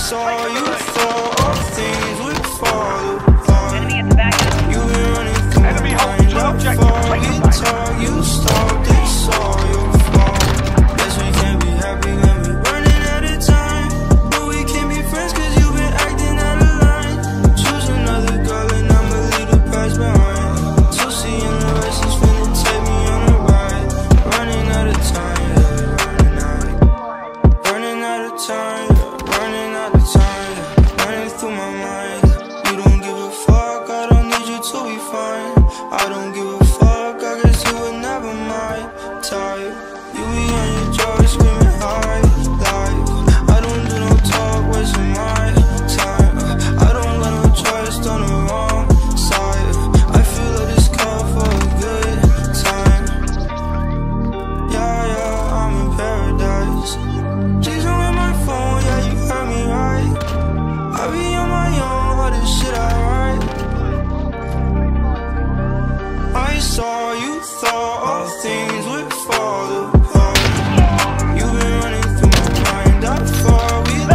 saw you fall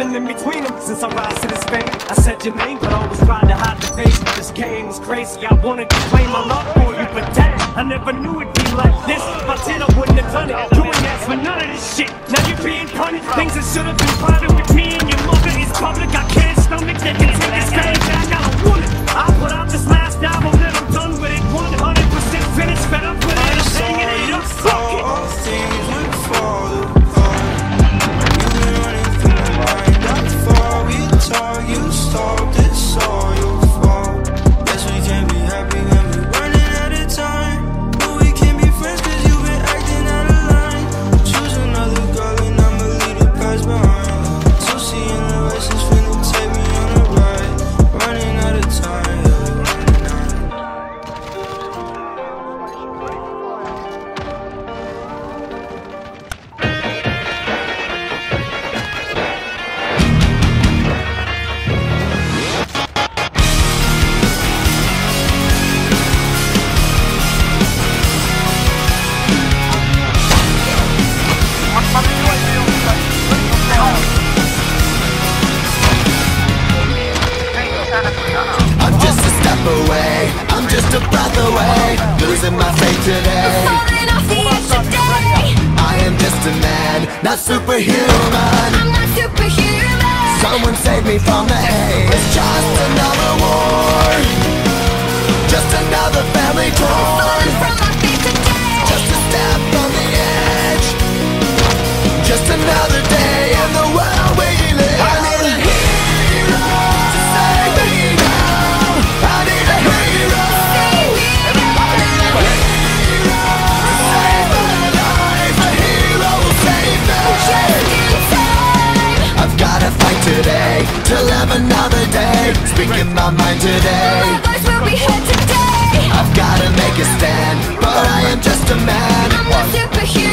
happened in between them since I rise to this fame. I said your name, but I always tried to hide the face. This game is crazy. I wanted to claim my love for you, but damn, I never knew it'd be like this. If I did, I wouldn't have done it. You ain't asked for none of this shit. Isn't my fate today? Falling off the edge today. I am just a man, not superhuman. I'm not superhuman. Someone save me from the hate. It's just another war. Just another. another day. Speaking my mind today. My voice will be heard today. I've gotta make a stand But I am just a man. I'm a superhero.